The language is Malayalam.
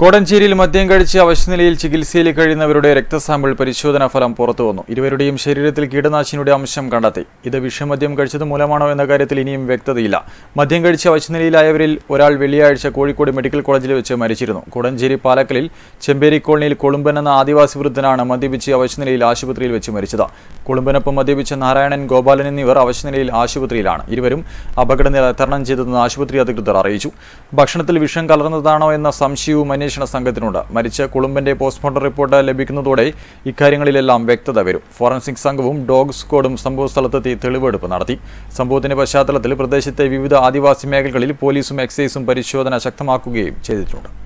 കോടഞ്ചേരിയിൽ മദ്യം കഴിച്ച് അവശനിലയിൽ ചികിത്സയിൽ കഴിയുന്നവരുടെ രക്തസാമ്പിൾ പരിശോധനാ ഫലം പുറത്തുവന്നു ഇരുവരുടെയും ശരീരത്തിൽ കീടനാശിനിയുടെ അംശം കണ്ടെത്തി. ഇത് വിഷമദ്യം കഴിച്ചത് മൂലമാണോ എന്ന കാര്യത്തിൽ ഇനിയും വ്യക്തതയില്ല. മദ്യം കഴിച്ച് അവശനിലയിലായവരിൽ ഒരാൾ വെള്ളിയാഴ്ച കോഴിക്കോട് മെഡിക്കൽ കോളേജിൽ വെച്ച് മരിച്ചിരുന്നു. കോടഞ്ചേരി പാലക്കലിൽ ചെമ്പേരി കോളനിയിൽ കൊളുമ്പൻ എന്ന ആദിവാസി വൃദ്ധനാണ് മദ്യപിച്ച് അവശനിലയിൽ ആശുപത്രിയിൽ വെച്ച് മരിച്ചത്. കൊളുമ്പനൊപ്പം മദ്യപിച്ച നാരായണൻ ഗോപാലൻ എന്നിവർ അവശനിലയിൽ ആശുപത്രിയിലാണ്. ഇരുവരും അപകടനില തരണം ചെയ്തതെന്ന് ആശുപത്രി അധികൃതർ അറിയിച്ചു. ഭക്ഷണത്തിൽ വിഷം കലർന്നതാണോ എന്ന സംശയവും അന്വേഷണ സംഘത്തിനുണ്ട്. മരിച്ച കുളുമ്പന്റെ പോസ്റ്റ്മോർട്ടം റിപ്പോർട്ട് ലഭിക്കുന്നതോടെ ഇക്കാര്യങ്ങളിലെല്ലാം വ്യക്തത വരും. ഫോറൻസിക് സംഘവും ഡോഗ് സ്ക്വാഡും സംഭവസ്ഥലത്തെത്തി തെളിവെടുപ്പ് നടത്തി. സംഭവത്തിന്റെ പശ്ചാത്തലത്തിൽ പ്രദേശത്തെ വിവിധ ആദിവാസി മേഖലകളിൽ പോലീസും എക്സൈസും പരിശോധന ശക്തമാക്കുകയും ചെയ്തിട്ടുണ്ട്.